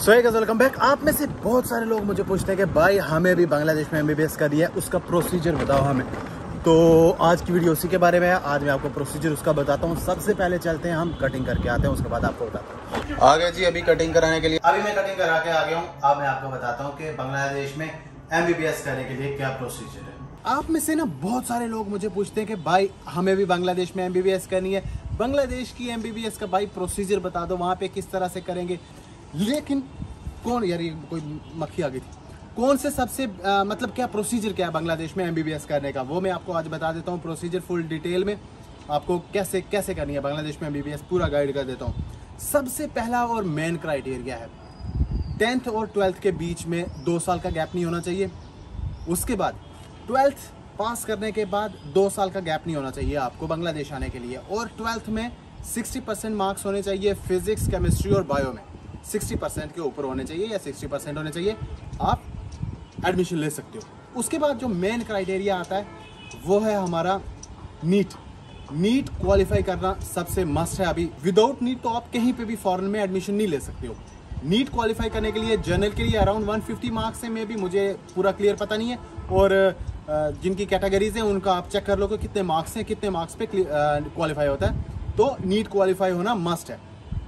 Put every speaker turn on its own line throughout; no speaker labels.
सो एक welcome back आप में से बहुत सारे लोग मुझे पूछते हैं कि भाई, हमें भी बांग्लादेश में एमबीबीएस करनी है, उसका प्रोसीजर बताओ हमें। तो आज की वीडियो उसी के बारे में है। आज मैं आपको प्रोसीजर उसका बताता हूँ। सबसे पहले चलते हैं, हम कटिंग करके आते हैं, उसके बाद आपको बताता हूँ। आ गए जी, अभी कटिंग कराने के लिए। अभी मैं कटिंग करा के आ गया हूँ। अब मैं आपको बताता हूँ कि बांग्लादेश में एमबीबीएस करने के लिए क्या प्रोसीजर है। आप में से ना बहुत सारे लोग मुझे पूछते हैं कि भाई, हमें भी बांग्लादेश में एमबीबीएस करनी है। बांग्लादेश की एमबीबीएस का भाई प्रोसीजर बता दो, वहाँ पे किस तरह से करेंगे। लेकिन कौन यार ये कोई मक्खी आ गई थी। कौन से सबसे आ, मतलब क्या प्रोसीजर क्या है बांग्लादेश में एमबीबीएस करने का? वो मैं आपको आज बता देता हूँ प्रोसीजर फुल डिटेल में। आपको कैसे कैसे करनी है बांग्लादेश में एमबीबीएस पूरा गाइड कर देता हूँ। सबसे पहला और मेन क्राइटेरिया है टेंथ और ट्वेल्थ के बीच में दो साल का गैप नहीं होना चाहिए। उसके बाद ट्वेल्थ पास करने के बाद दो साल का गैप नहीं होना चाहिए आपको बांग्लादेश आने के लिए। और ट्वेल्थ में 60 परसेंट मार्क्स होने चाहिए फिजिक्स केमिस्ट्री और बायो में। 60 परसेंट के ऊपर होने चाहिए या 60 परसेंट होने चाहिए, आप एडमिशन ले सकते हो। उसके बाद जो मेन क्राइटेरिया आता है, वो है हमारा नीट नीट क्वालिफाई करना सबसे मस्ट है अभी। विदाउट नीट तो आप कहीं पे भी फॉरेन में एडमिशन नहीं ले सकते हो। नीट क्वालिफाई करने के लिए जनरल के लिए अराउंड 150 मार्क्स है में भी मुझे पूरा क्लियर पता नहीं है। और जिनकी कैटेगरीज हैं, उनका आप चेक कर लो कि कितने मार्क्स हैं, कितने मार्क्स पे क्वालिफाई होता है। तो नीट क्वालिफाई होना मस्ट है।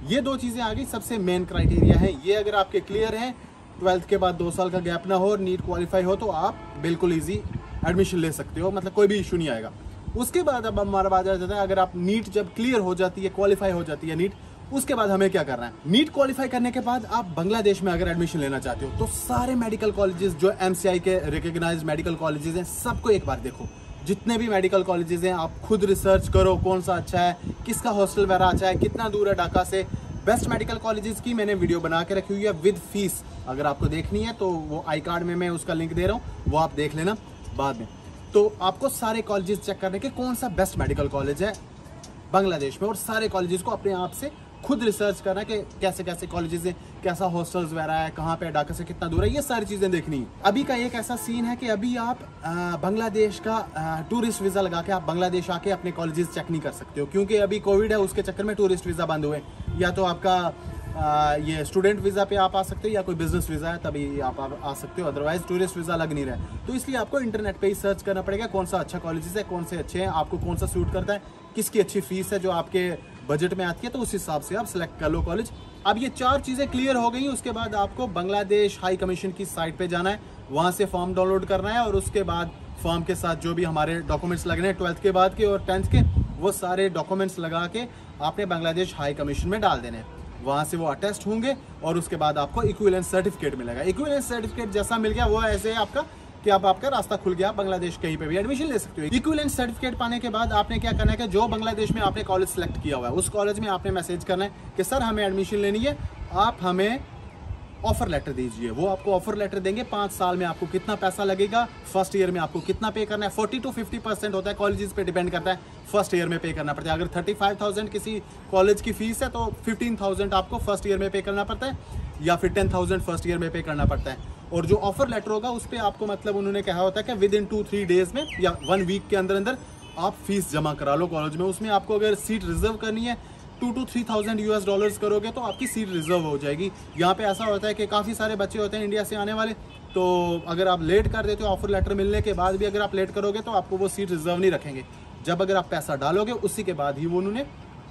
ये दो चीज़ें आ गई, सबसे मेन क्राइटेरिया है। ये अगर आपके क्लियर हैं ट्वेल्थ के बाद दो साल का गैप ना हो और नीट क्वालिफाई हो तो आप बिल्कुल ईजी एडमिशन ले सकते हो मतलब कोई भी इशू नहीं आएगा। उसके बाद अब हमारा बात आ जाता है, अगर आप नीट जब क्लियर हो जाती है क्वालिफाई हो जाती है नीट उसके बाद हमें क्या करना है? नीट क्वालिफाई करने के बाद आप बांग्लादेश में अगर एडमिशन लेना चाहते हो तो सारे मेडिकल कॉलेजेस जो एमसीआई के रिकॉग्नाइज मेडिकल कॉलेजेस हैं, सबको एक बार देखो। जितने भी मेडिकल कॉलेजेस हैं, आप खुद रिसर्च करो कौन सा अच्छा है, किसका हॉस्टल वगैरह अच्छा है, कितना दूर है ढाका से। बेस्ट मेडिकल कॉलेजेस की मैंने वीडियो बना के रखी हुई है विद फ़ीस अगर आपको देखनी है तो वो आई कार्ड में मैं उसका लिंक दे रहा हूँ, वो आप देख लेना बाद में। तो आपको सारे कॉलेजेस चेक करने के कौन सा बेस्ट मेडिकल कॉलेज है बांग्लादेश में, और सारे कॉलेजेस को अपने आप से खुद रिसर्च करना कि कैसे कैसे कॉलेजेस हैं कैसा हॉस्टल्स वगैरह है कहाँ पे ढाका से कितना दूर है ये सारी चीज़ें देखनी। है अभी का एक ऐसा सीन है कि अभी आप बांग्लादेश का टूरिस्ट वीज़ा लगा के आप बांग्लादेश आके अपने कॉलेजेस चेक नहीं कर सकते हो क्योंकि अभी कोविड है उसके चक्कर में टूरिस्ट वीज़ा बंद हुए या तो आपका आ, ये स्टूडेंट वीज़ा पे आप आ सकते हो या कोई बिज़नेस वीज़ा है तभी आप आ सकते हो अदरवाइज़ टूरिस्ट वीज़ा लग नहीं रहा। है तो इसलिए आपको इंटरनेट पे ही सर्च करना पड़ेगा कौन सा अच्छा कॉलेजेस है कौन से अच्छे हैं आपको कौन सा सूट करता है किसकी अच्छी फ़ीस है जो आपके बजट में आती है तो उस हिसाब से आप सिलेक्ट कर लो कॉलेज अब ये चार चीज़ें क्लियर हो गई, उसके बाद आपको बांग्लादेश हाई कमीशन की साइट पे जाना है। वहाँ से फॉर्म डाउनलोड करना है और उसके बाद फॉर्म के साथ जो भी हमारे डॉक्यूमेंट्स लगने हैं ट्वेल्थ के बाद के और टेंथ के, वो सारे डॉक्यूमेंट्स लगा के आपने बांग्लादेश हाई कमीशन में डाल देने हैं। वहाँ से वो अटेस्ट होंगे और उसके बाद आपको इक्विलेंस सर्टिफिकेट मिलेगा। इक्विलेंस सर्टिफिकेट जैसा मिल गया, वो ऐसे आपका कि अब आपका रास्ता खुल गया बांग्लादेश कहीं पे भी एडमिशन ले सकते हो। इक्विलेंट सर्टिफिकेट पाने के बाद आपने क्या करना है कि जो बांग्लादेश में आपने कॉलेज सेलेक्ट किया हुआ है, उस कॉलेज में आपने मैसेज करना है कि, सर, हमें एडमिशन लेनी है, आप हमें ऑफ़र लेटर दीजिए। वो आपको ऑफ़र लेटर देंगे, पाँच साल में आपको कितना पैसा लगेगा फ़र्स्ट ईयर में आपको कितना पे करना है। फोर्टी टू फिफ्टी परसेंट होता है कॉलेजेस पे डिपेंड करता है फ़र्स्ट ईयर में पे करना पड़ता है। अगर थर्टी फाइव थाउज़ेंड किसी कॉलेज की फ़ीस है तो फिफ्टीन थाउज़ेंड आपको फ़र्स्ट ईयर में पे करना पड़ता है, या फिर टेन थाउज़ेंड फ़र्स्ट ईयर में पे करना पड़ता है। और जो ऑफ़र लेटर होगा, उस पर आपको मतलब उन्होंने कहा होता है कि within two three days में या वन वीक के अंदर अंदर आप फ़ीस जमा करा लो कॉलेज में। उसमें आपको अगर सीट रिज़र्व करनी है two two three thousand US dollars करोगे तो आपकी सीट रिज़र्व हो जाएगी। यहाँ पे ऐसा होता है कि काफ़ी सारे बच्चे होते हैं इंडिया से आने वाले तो अगर आप लेट कर देते हो ऑफ़र लेटर मिलने के बाद भी अगर आप लेट करोगे तो आपको वो सीट रिज़र्व नहीं रखेंगे। जब अगर आप पैसा डालोगे, उसी के बाद ही वो उन्होंने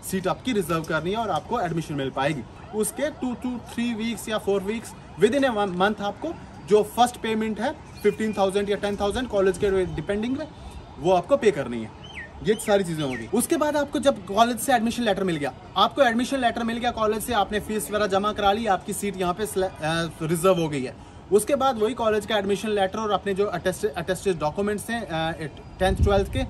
सीट आपकी रिज़र्व करनी है और आपको एडमिशन मिल पाएगी। उसके टू टू थ्री वीक्स या four weeks within a month आपको जो फ़र्स्ट पेमेंट है फिफ्टीन थाउज़ेंड या टेन थाउज़ेंड कॉलेज के डिपेंडिंग में वो आपको पे करनी है। ये सारी चीज़ें होगी। उसके बाद आपको जब कॉलेज से एडमिशन लेटर मिल गया, आपको एडमिशन लेटर मिल गया कॉलेज से आपने फ़ीस वगैरह जमा करा ली, आपकी सीट यहाँ पे रिज़र्व हो गई है। उसके बाद वही कॉलेज का एडमिशन लेटर और अपने जो अटेस्टेड डॉक्यूमेंट्स हैं टेंथ ट्वेल्थ के,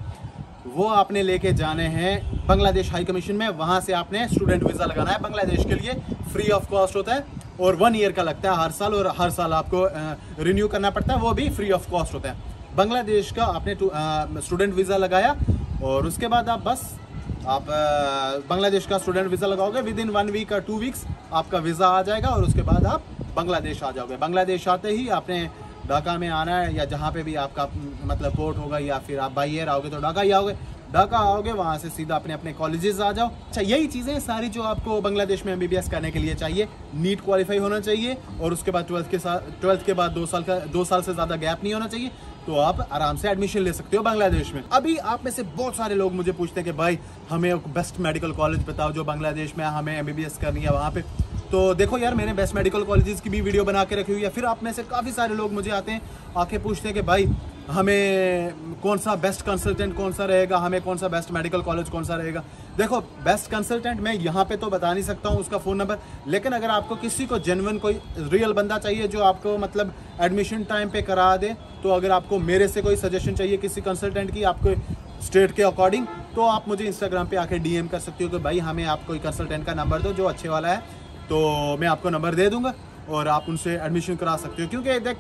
वो आपने लेके जाने हैं बांग्लादेश हाई कमीशन में। वहाँ से आपने स्टूडेंट वीज़ा लगाना है। बांग्लादेश के लिए फ्री ऑफ़ कॉस्ट होता है। और वन ईयर का लगता है हर साल और हर साल आपको रिन्यू करना पड़ता है, वो भी फ्री ऑफ़ कॉस्ट होता है। बांग्लादेश का आपने स्टूडेंट वीज़ा लगाया और उसके बाद आप बस, आप बांग्लादेश का स्टूडेंट वीज़ा लगाओगे विद इन वन वीक और टू वीक्स आपका वीज़ा आ जाएगा और उसके बाद आप बांग्लादेश आ जाओगे। बांग्लादेश आते ही आपने ढाका में आना है या जहाँ पे भी आपका मतलब पोर्ट होगा या फिर आप बाई एयर आओगे तो ढाका ही आओगे। ढाका आओगे वहाँ से सीधा अपने अपने कॉलेजेस आ जाओ। अच्छा यही चीज़ें सारी जो आपको बांग्लादेश में एमबीबीएस करने के लिए चाहिए। नीट क्वालिफाई होना चाहिए और उसके बाद ट्वेल्थ के साथ ट्वेल्थ के बाद दो साल का, दो साल से ज़्यादा गैप नहीं होना चाहिए। तो आप आराम से एडमिशन ले सकते हो बांग्लादेश में। अभी आप में से बहुत सारे लोग मुझे पूछते हैं कि भाई, हमें बेस्ट मेडिकल कॉलेज बताओ जो बांग्लादेश में हमें एमबीबीएस करनी है वहाँ पे। तो देखो यार, मैंने बेस्ट मेडिकल कॉलेजेस की भी वीडियो बना के रखी हुई है। फिर आप में से काफ़ी सारे लोग मुझे आते हैं, आके पूछते हैं कि भाई हमें कौन सा बेस्ट कंसल्टेंट कौन सा रहेगा? हमें कौन सा बेस्ट मेडिकल कॉलेज कौन सा रहेगा? देखो बेस्ट कंसल्टेंट मैं यहाँ पे तो बता नहीं सकता हूँ उसका फ़ोन नंबर लेकिन अगर आपको किसी को जेनवन कोई रियल बंदा चाहिए जो आपको मतलब एडमिशन टाइम पे करा दे तो अगर आपको मेरे से कोई सजेशन चाहिए किसी कंसल्टेंट की, आपके स्टेट के अकॉर्डिंग तो आप मुझे इंस्टाग्राम पे आके डीएम कर सकते हो कि भाई हमें आप कोई कंसल्टेंट का नंबर दो जो अच्छे वाला है तो मैं आपको नंबर दे दूँगा और आप उनसे एडमिशन करा सकते हो। क्योंकि देख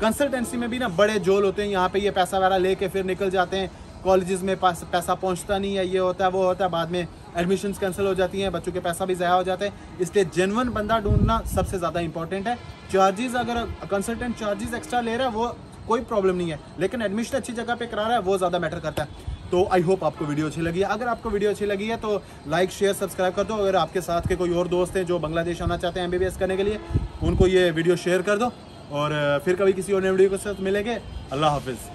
कंसल्टेंसी में भी ना बड़े जोल होते हैं। यहाँ पे ये पैसा वगैरह लेके फिर निकल जाते हैं। कॉलेजेस में पास पैसा पहुँचता नहीं है, ये होता है, वो होता है। बाद में एडमिशन कैंसिल हो जाती हैं, बच्चों के पैसा भी ज़ाया हो जाता है। इसलिए जेनवन बंदा ढूंढना सबसे ज़्यादा इंपॉर्टेंट है। चार्जेस अगर कंसल्टेंट चार्जेस एक्स्ट्रा ले रहा है, वो कोई प्रॉब्लम नहीं है। लेकिन एडमिशन अच्छी जगह पे करा रहा है, वो ज़्यादा मैटर करता है। तो आई होप आपको वीडियो अच्छी लगी है। अगर आपको वीडियो अच्छी लगी है तो लाइक शेयर सब्सक्राइब कर दो। अगर आपके साथ के कोई और दोस्त हैं जो बांग्लादेश आना चाहते हैं एमबीबीएस करने के लिए, उनको ये वीडियो शेयर कर दो। और फिर कभी किसी और नए वीडियो के साथ मिलेंगे। अल्लाह हाफिज़।